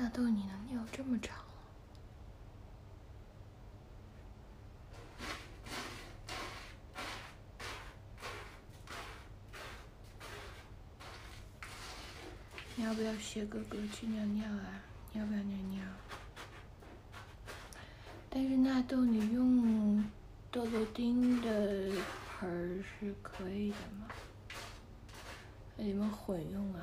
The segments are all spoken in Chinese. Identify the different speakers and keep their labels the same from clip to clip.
Speaker 1: 纳豆，你能尿这么长？你要不要学哥哥去尿尿啊？你要不要尿尿？但是纳豆，你用豆豆丁的盆儿是可以的吗？你们混用啊？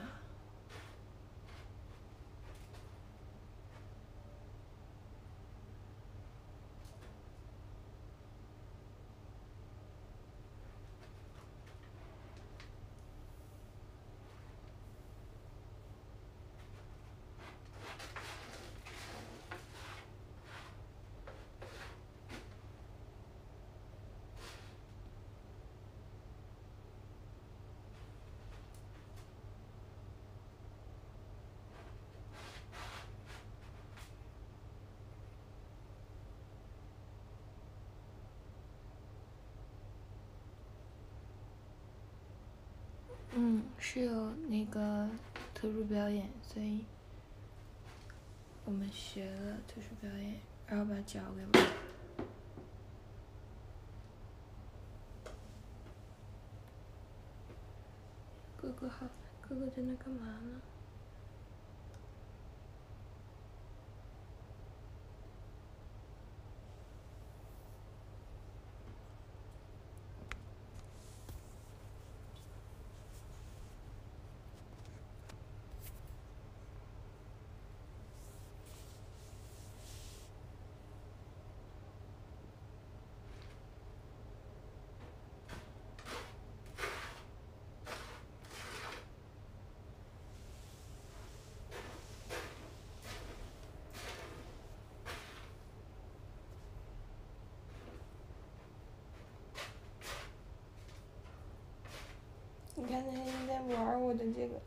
Speaker 1: 嗯，是有那个特殊表演，所以我们学了特殊表演，然后把脚给我。哥哥好，哥哥在那干嘛呢？你看他现在玩我的这个。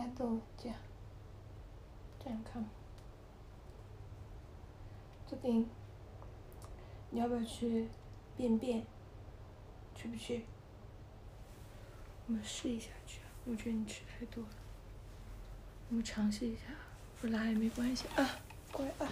Speaker 1: 大豆这样，这样看。这边，你要不要去便便？去不去？我们试一下去。我觉得你吃太多了。我们尝试一下，不拉也没关系啊，乖啊。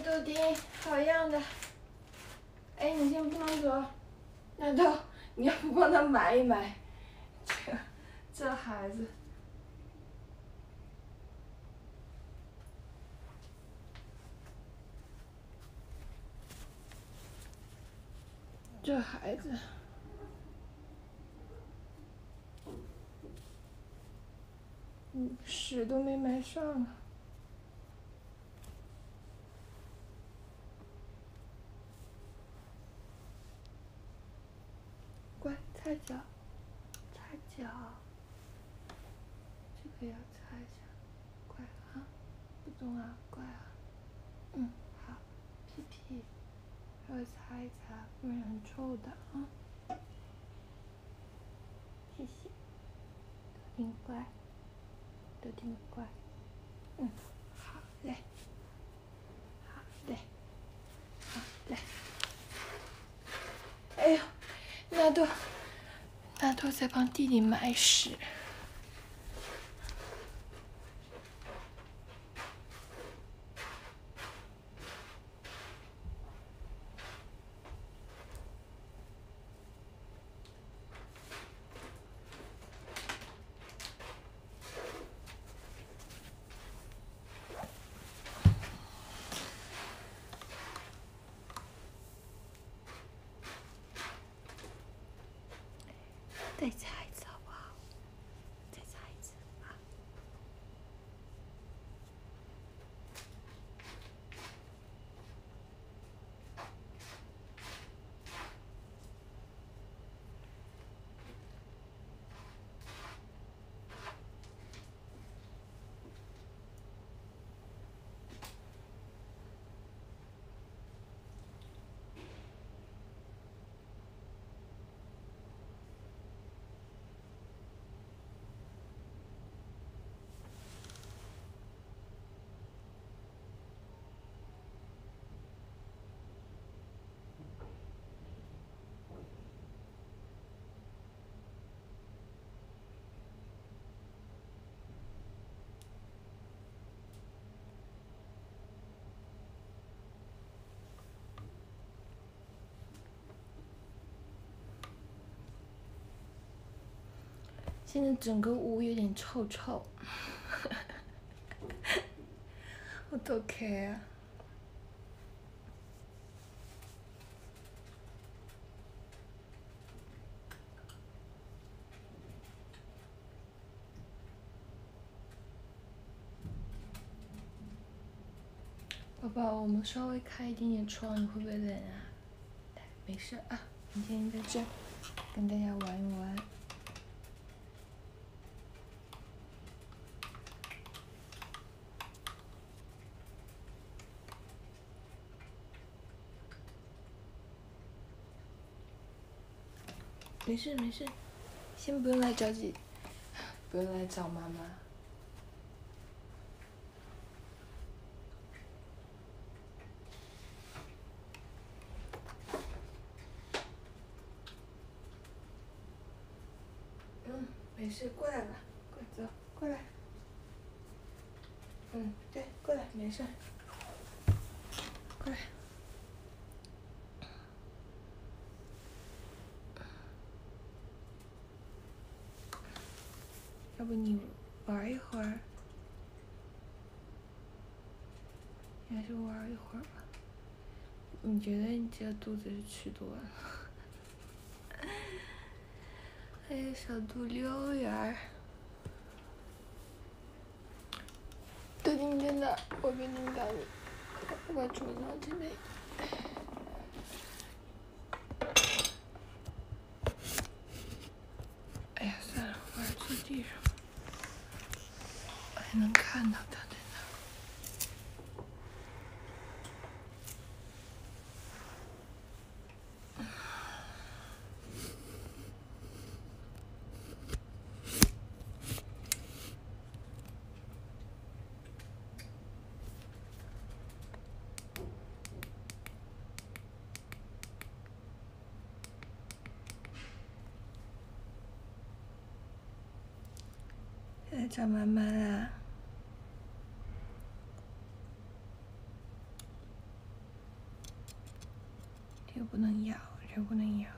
Speaker 1: 豆丁，好样的！哎，你先不能走，难道你要不帮他买一买？这 这孩子，这孩子，嗯，屎都没埋上！乖，擦脚，擦脚，这个要擦一下，乖啊，不动啊，乖啊，嗯，好，屁屁，稍微擦一擦，不然很臭的啊。谢谢，都挺乖，都挺乖，嗯，好嘞，好嘞，好嘞，哎呦！那都，大头在帮弟弟买屎。再擦一次好不好？再擦一次啊！现在整个屋有点臭臭，我都 care。宝宝，我们稍微开一点点窗，你会不会冷啊？没事啊，明天在这跟大家玩一玩。没事没事，先不用来着急，不用来找妈妈。嗯，没事，过来吧，快走，过来。嗯，对，过来，没事。过来。要不你玩一会儿，你还是玩一会儿吧。你觉得你这肚子是吃多了？哎呀，小肚溜圆儿。对，你真的，我给你打你，我桌子上这边。叫妈妈啦这不能要这不能要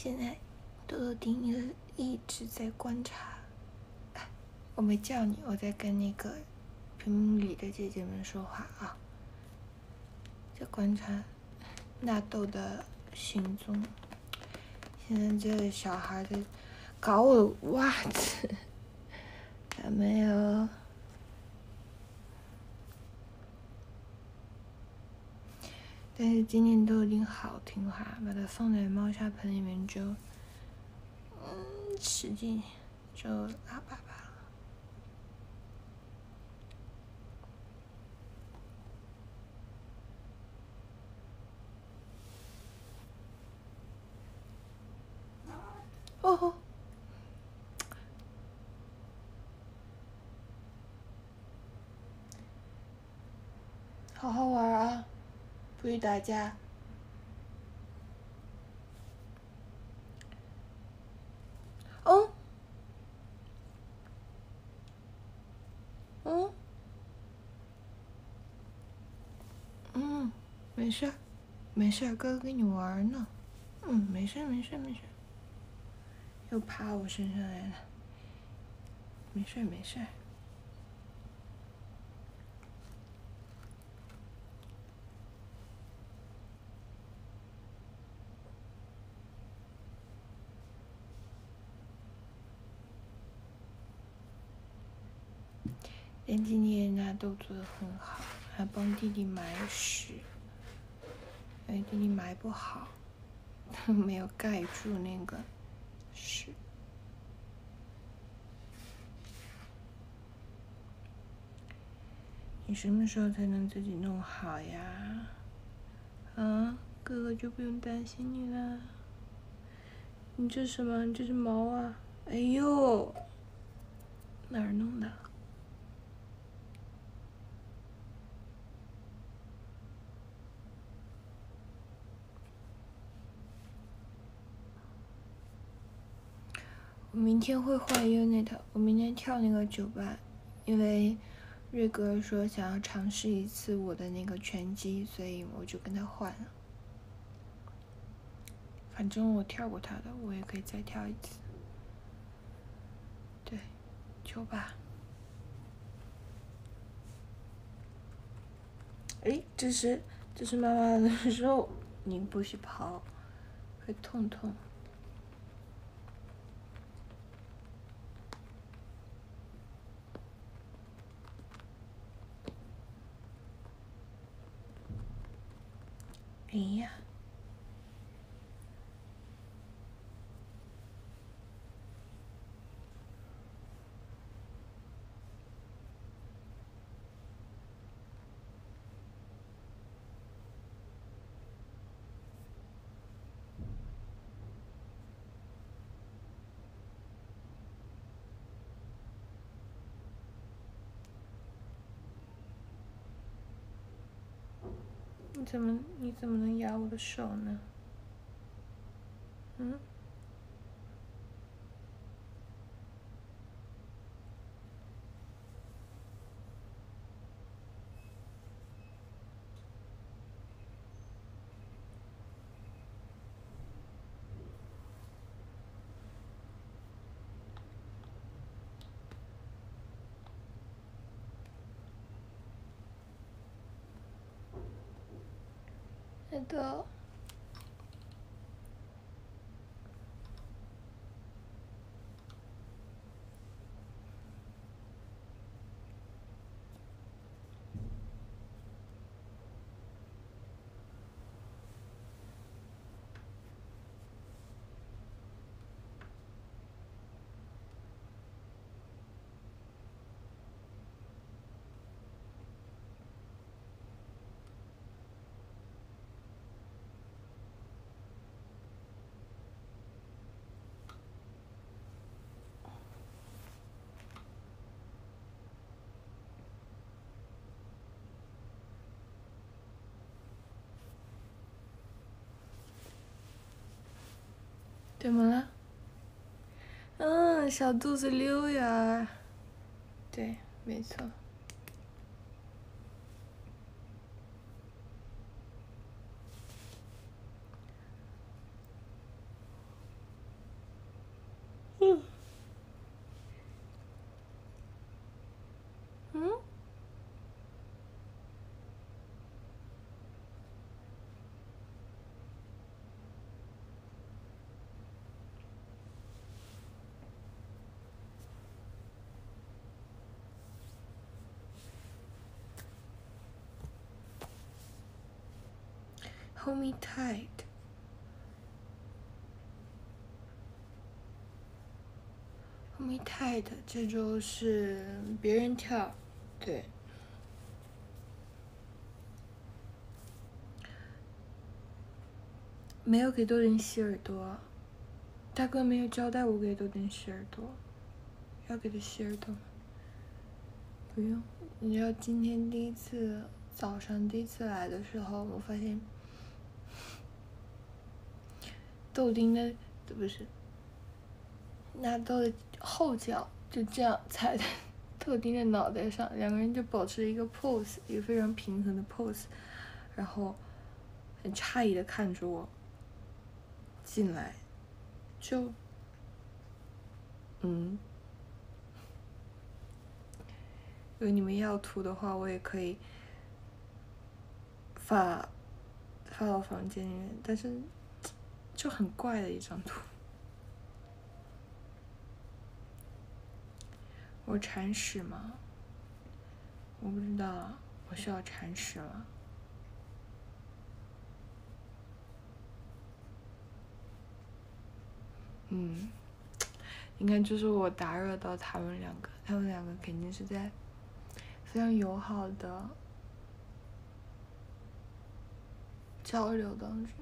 Speaker 1: 现在豆豆丁一一直在观察。我没叫你，我在跟那个屏幕里的姐姐们说话啊，在观察纳豆的行踪。现在这个小孩在搞我袜子，还没有。但是今年都已经好听话，把它放在猫砂盆里面就，嗯，使劲就拉粑粑粑了。哦，好好玩啊！大家。哦，嗯，嗯，没事，没事，哥哥跟你玩呢。嗯，没事，没事，没事。又趴我身上来了。没事，没事。连今天那都做的很好，还帮弟弟买屎，哎弟弟埋不好，没有盖住那个屎。你什么时候才能自己弄好呀？啊，哥哥就不用担心你了。你这什么？你这是毛啊！哎呦，哪儿弄的？我明天会换 unit，我明天跳那个酒吧，因为瑞哥说想要尝试一次我的那个拳击，所以我就跟他换了。反正我跳过他的，我也可以再跳一次。对，酒吧。哎，这是这是妈妈的肉，你不许跑，会痛痛。哎呀！你怎么你怎么能咬我的手呢？嗯？的怎么了？嗯，小肚子溜呀。对，没错。Me tight me tight 这周是别人跳，对，没有给多林洗耳朵，大哥没有交代我给多林洗耳朵，要给他洗耳朵吗？不用，你知道今天第一次早上第一次来的时候，我发现。豆丁的这不是，拿豆的后脚就这样踩在 豆丁的脑袋上，两个人就保持一个 pose，一个非常平衡的 pose，然后很诧异的看着我进来，就嗯，如果你们要图的话，我也可以发发到房间里面，但是。就很怪的一张图。我铲屎吗？我不知道，我需要铲屎了。嗯，应该就是我打扰到他们两个，他们两个肯定是在非常友好的交流当中。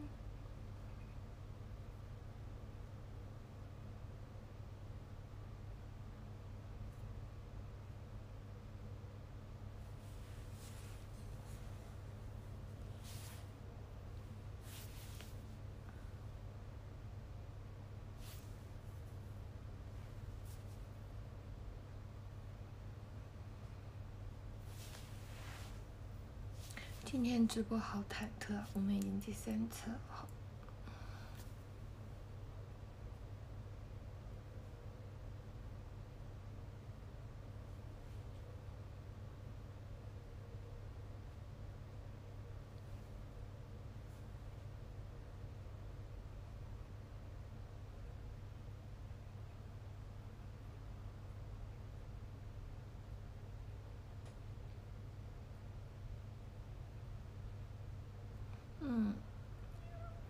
Speaker 1: 今今天直播好忐忑，我们已经第三次了。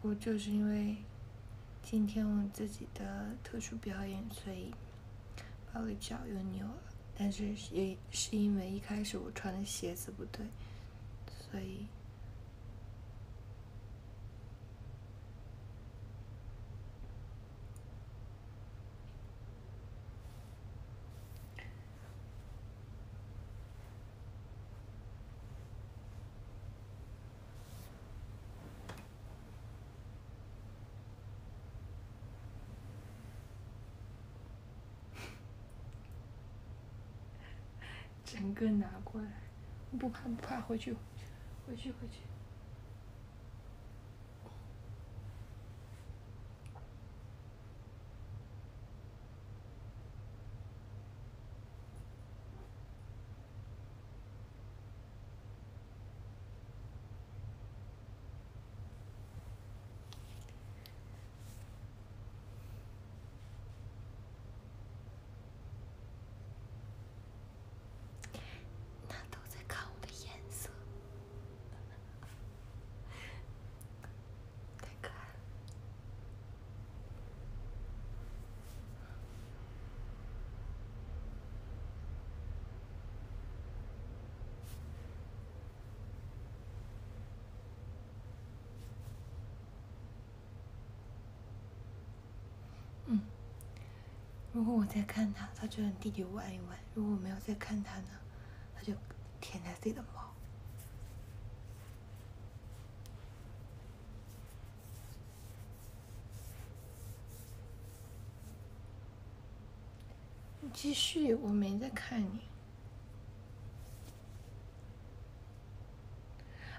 Speaker 1: 我就是因为今天我自己的特殊表演，所以把我的脚又扭了。但是也是因为一开始我穿的鞋子不对，所以。整个拿过来，不怕不怕，回去，回去回去。如果我在看他他就让弟弟玩一玩如果我没有在看他呢他就舔他自己的毛。你继续我没在看你。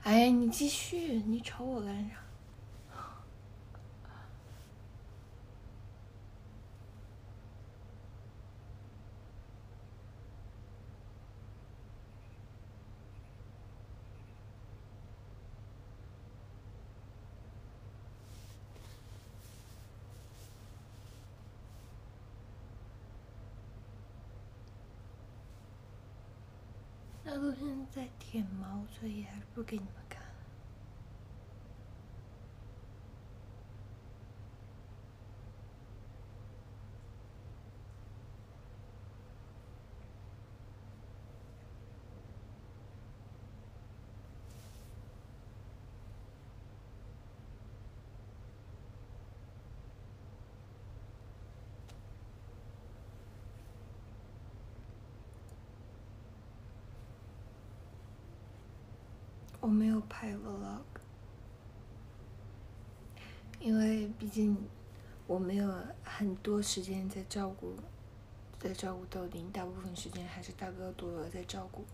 Speaker 1: 哎呀你继续你瞅我干啥？在舔毛，所以还是不给你们看。我没有拍 vlog，因为毕竟我没有很多时间在照顾，在照顾豆丁，大部分时间还是大哥多多在照顾，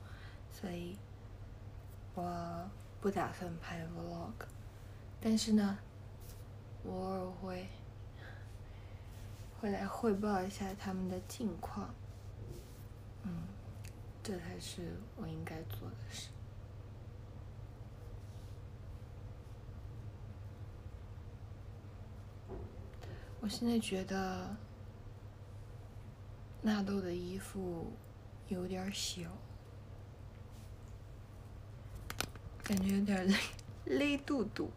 Speaker 1: 所以我不打算拍 vlog。但是呢，我偶尔会会来汇报一下他们的近况，嗯，这才是我应该做的事。我现在觉得纳豆的衣服有点小，感觉有点勒勒肚肚。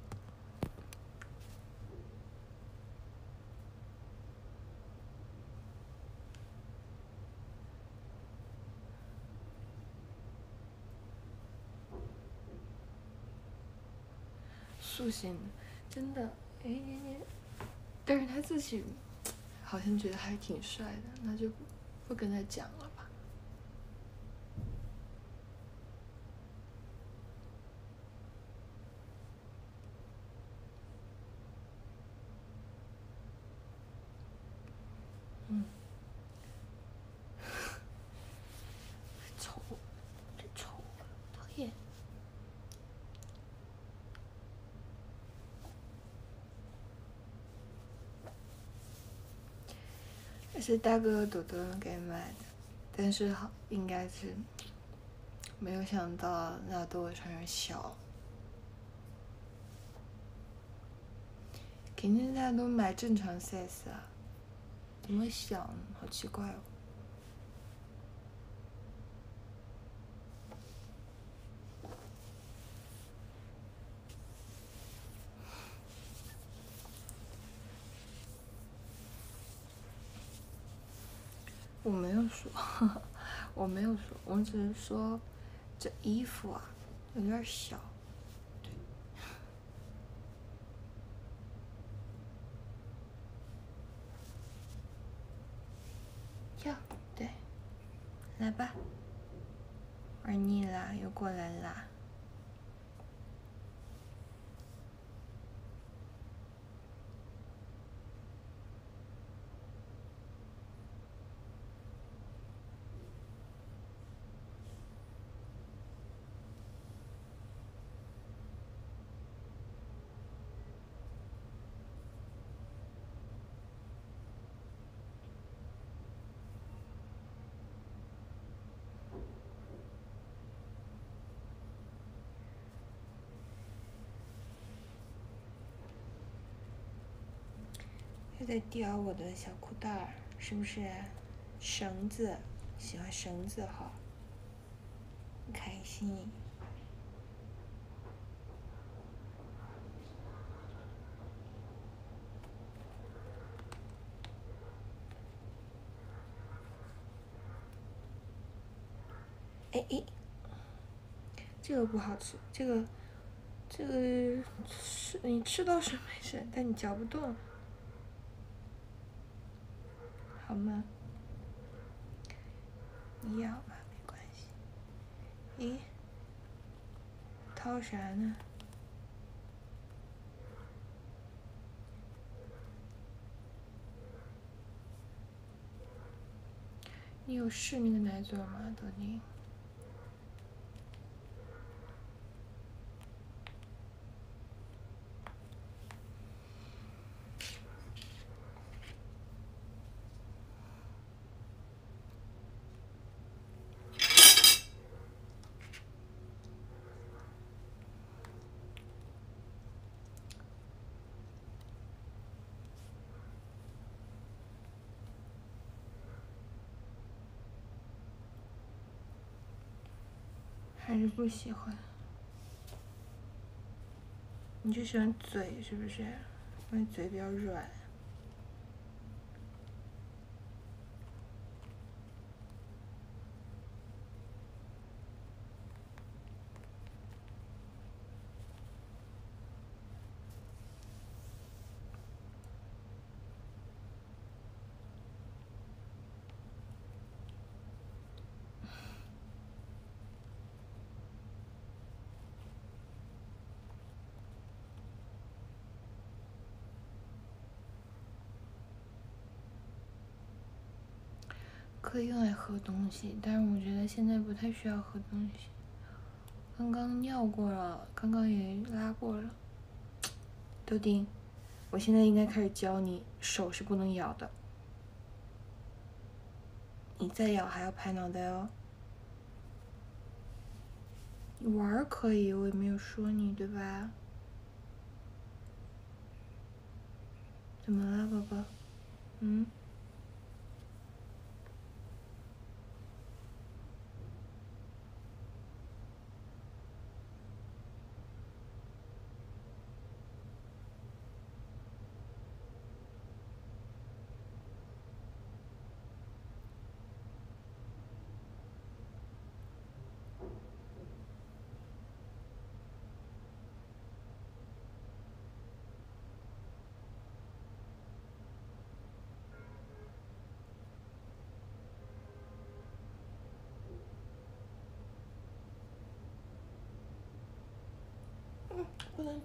Speaker 1: 塑形，真的，哎哎哎。但是他自己好像觉得还挺帅的，那就不跟他讲了吧。嗯。丑，真丑，讨厌。是大哥朵朵给买的，但是好应该是没有想到那朵朵穿上小，肯定大家都买正常 size 啊，怎么想？好奇怪哦。我没有说，我没有说，我只是说这衣服啊有点小，对。呀，对，来吧，玩腻了又过来啦。在叼我的小裤带儿，是不是？绳子，喜欢绳子哈，开心。哎哎，这个不好吃，这个，这个吃你吃倒是没事，但你嚼不动。好吗？你要吧，没关系。咦，掏啥呢？你有试那个奶嘴吗，德宁？还是不喜欢？你就喜欢嘴是不是？因为嘴比较软。可以用来喝东西，但是我觉得现在不太需要喝东西。刚刚尿过了，刚刚也拉过了。豆丁，我现在应该开始教你，手是不能咬的。你再咬还要拍脑袋哦。你玩可以，我也没有说你，对吧？怎么了，宝宝？嗯？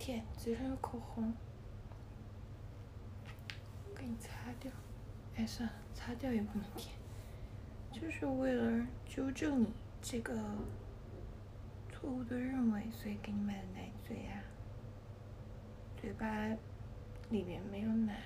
Speaker 1: 天，嘴上有口红，给你擦掉。哎，算了，擦掉也不能舔，就是为了纠正你这个错误的认为，所以给你买的奶嘴呀。嘴巴里面没有奶。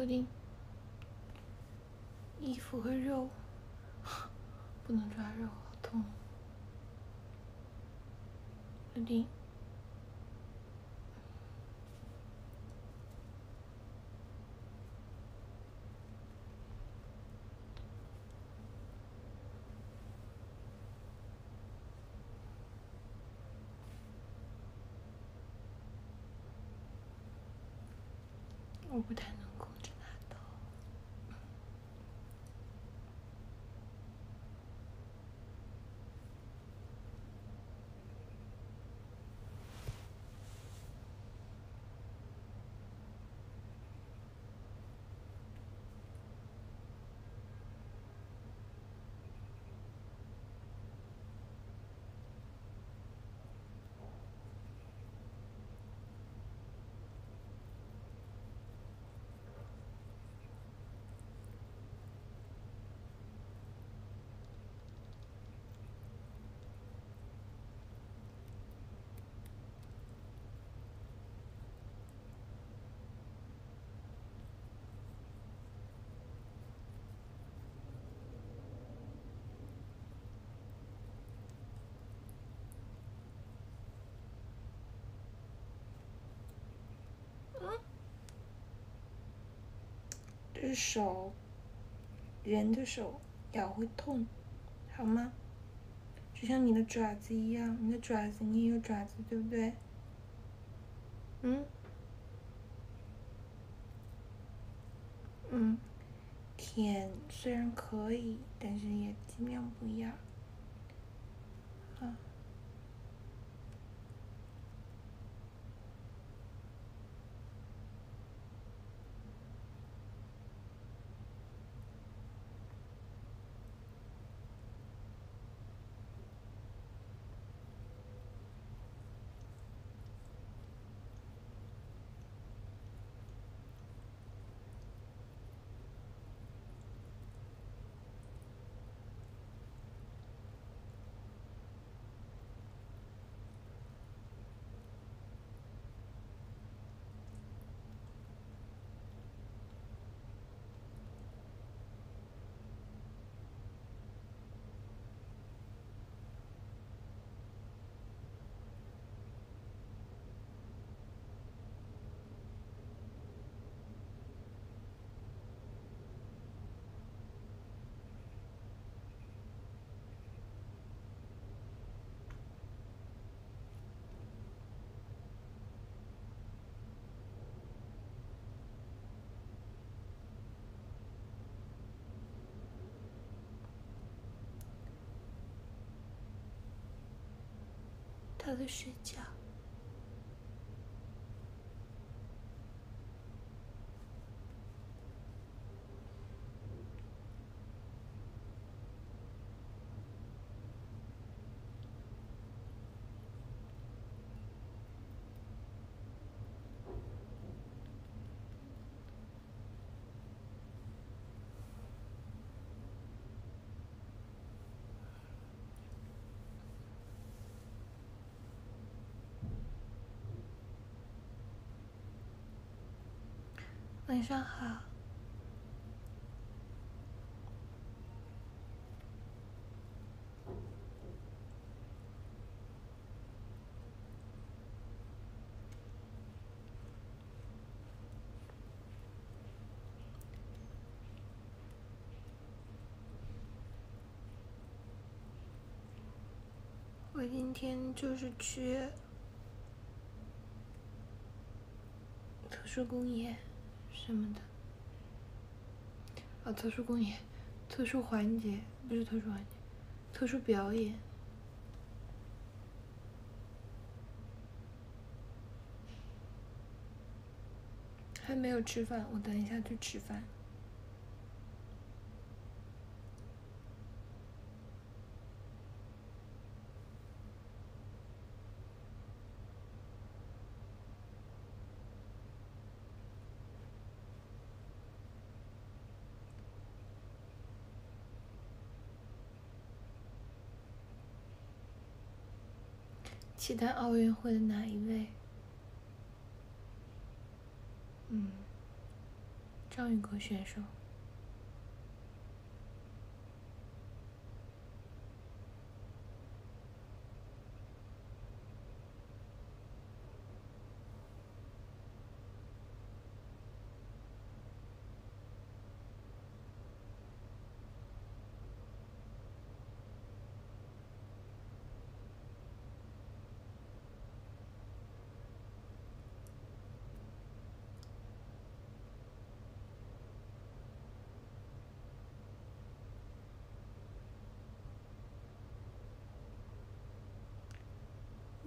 Speaker 1: 确定。衣服和肉，不能抓肉，好痛。确定。我不太是手，人的手咬会痛，好吗？就像你的爪子一样，你的爪子你也有爪子，对不对？嗯？嗯，舔虽然可以，但是也尽量不要。他在睡觉。晚上好。我今天就是去特殊公演。什么的？啊，特殊公演，特殊环节，不是特殊环节，特殊表演。还没有吃饭，我等一下去吃饭。期待奥运会的哪一位？嗯，张雨格选手。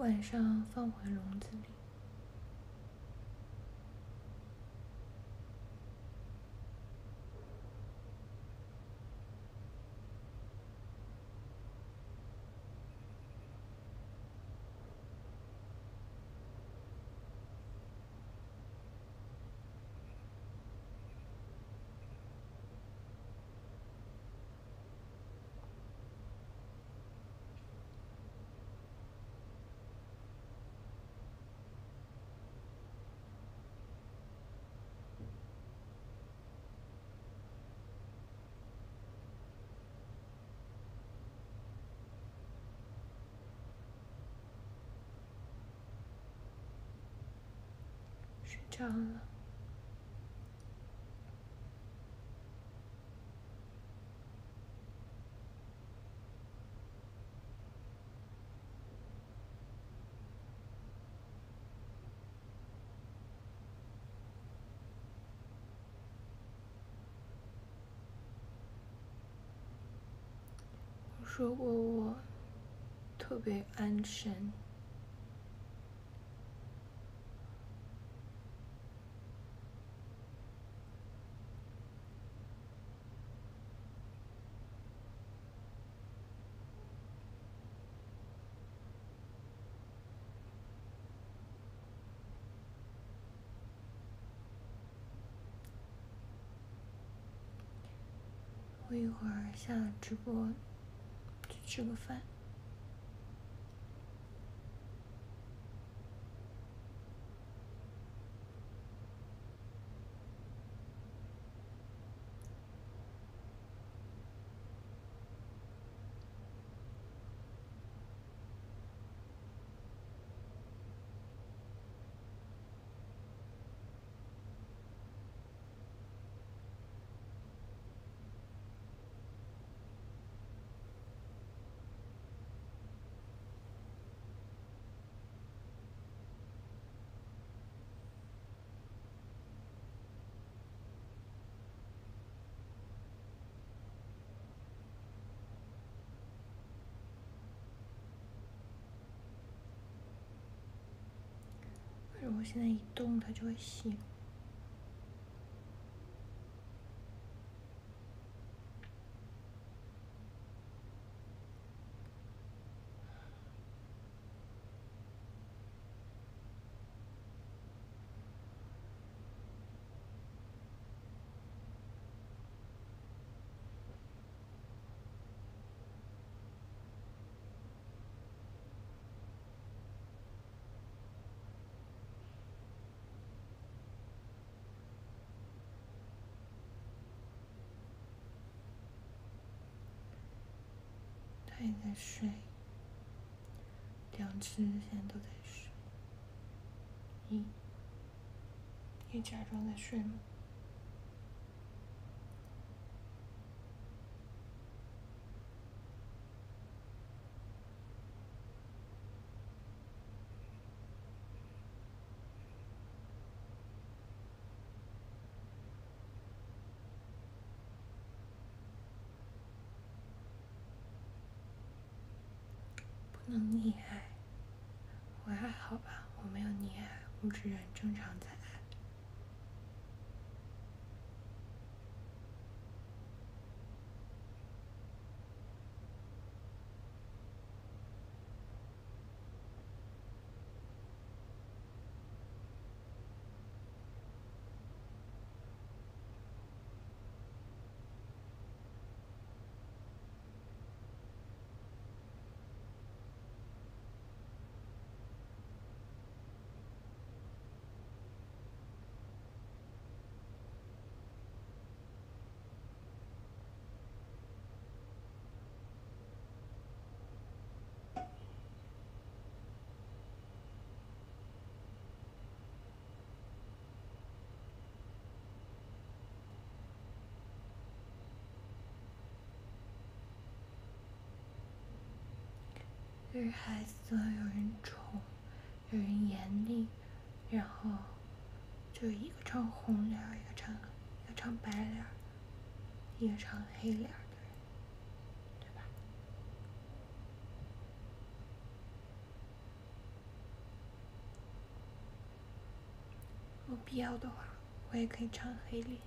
Speaker 1: 晚上放回笼子里。睡着了。我说过我特别安神。会儿下直播，去吃个饭。我现在一动，它就会醒。也在睡，两只现在都在睡。你，你假装在睡吗？能溺爱，我还好吧，我没有溺爱，我只是正常在。有人孩子，有人宠，有人严厉，然后就一个唱红脸，一个唱一个唱白脸，一个唱黑脸，对吧？有必要的话，我也可以唱黑脸。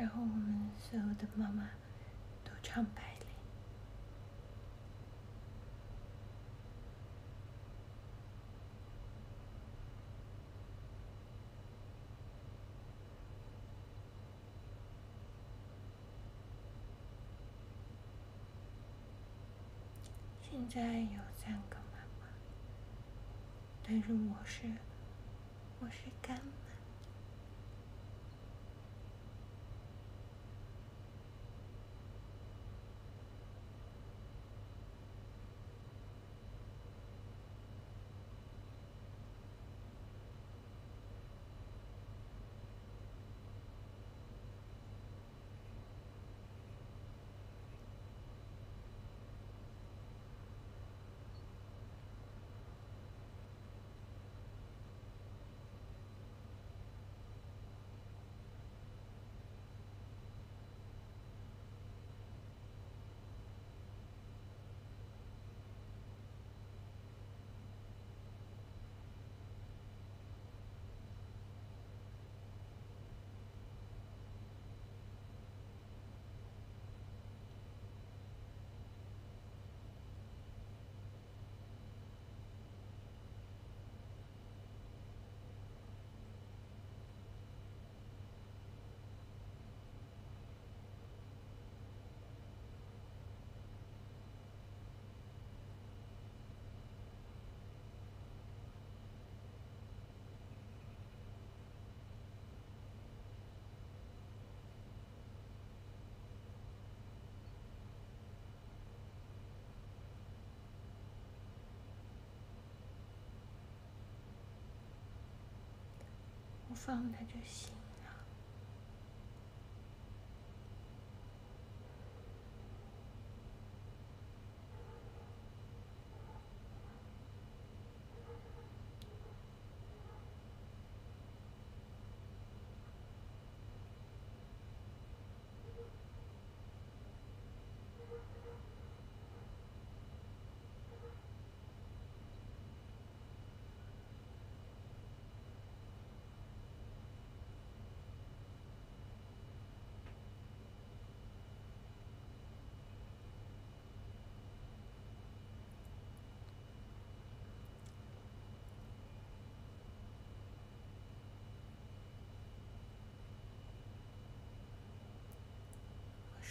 Speaker 1: 然后我们所有的妈妈都唱白脸。现在有三个妈妈，但是我是我是干妈。放它就行。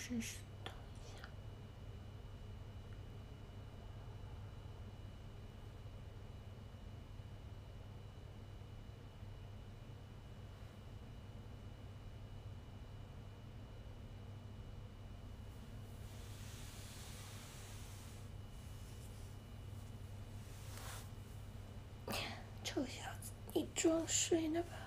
Speaker 1: 试试动一下。臭小子，你装睡呢吧？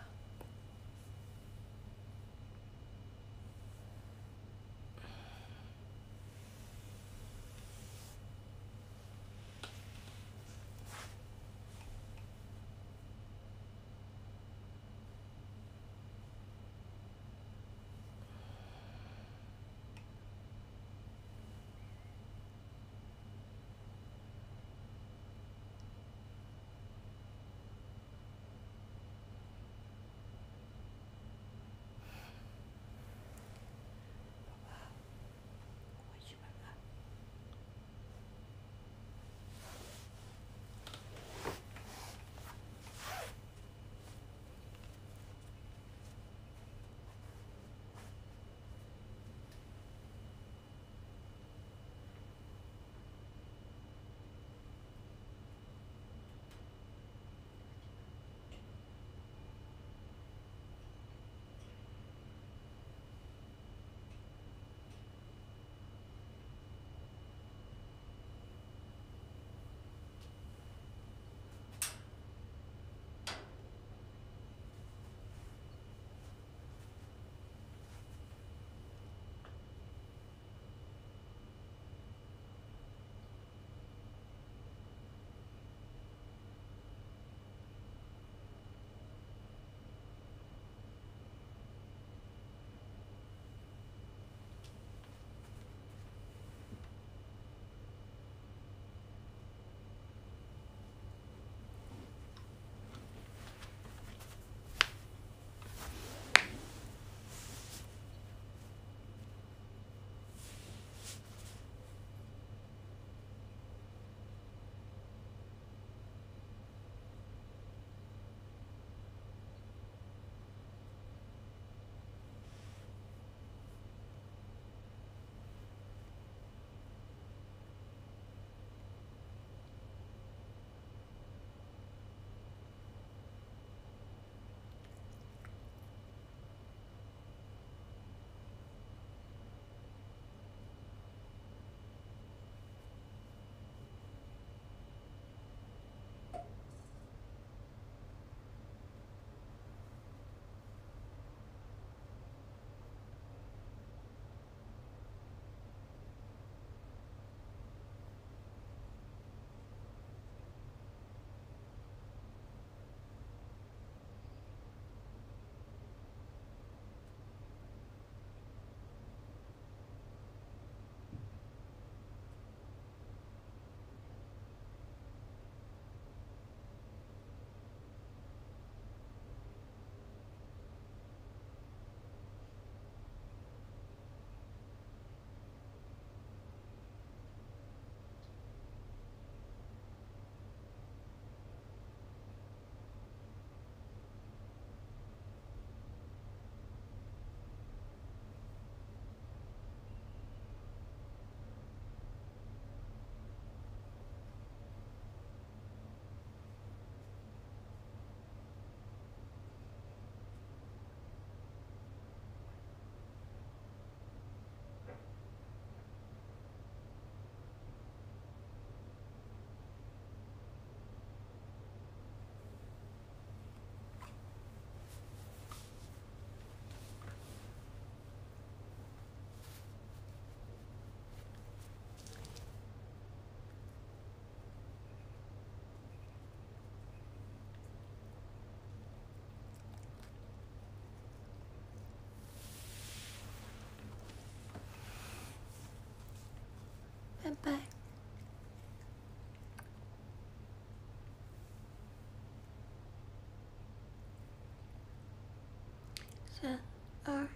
Speaker 1: 三二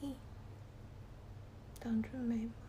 Speaker 1: 一，挡住眉毛。